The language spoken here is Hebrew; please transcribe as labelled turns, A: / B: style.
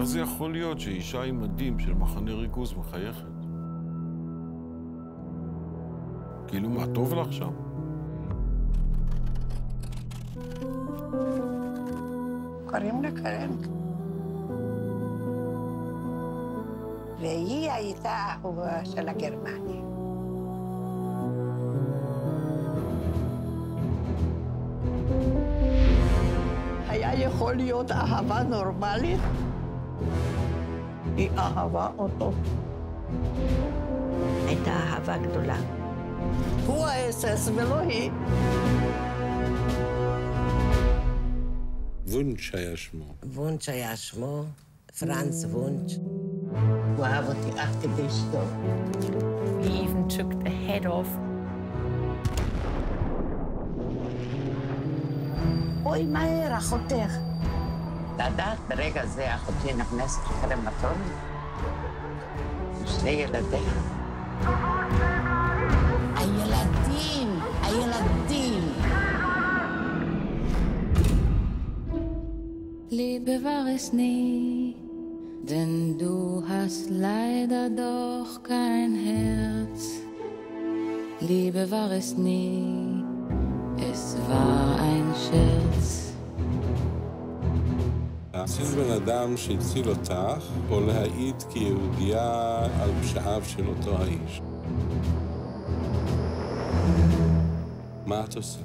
A: איך זה יכול להיות שאישה עם מדים של מחנה ריכוז מחייכת? כאילו, מה טוב לך שם?
B: קוראים לה קרן. והיא הייתה האהובה של הגרמנים. היה יכול להיות אהבה נורמלית? היא אהבה אותו. הייתה אהבה גדולה. הוא האסס ולא היא.
A: וונש היה שמו.
C: וונש היה שמו, פרנץ וונש.
B: הוא אהב אותי עד כדי שטוב.
D: He even took the head off.
B: בואי מהר, אחותך. לדעת, ברגע זה אחותי נכנסת לקרמטוריום. שני ילדיה. הילדים, הילדים.
E: Liebe war es nie, denn du hast leider doch kein Herz. Liebe war es nie,
A: להציל בן אדם שהציל אותך, או להעיד כיהודייה על פשעיו של אותו האיש. מה את עושה?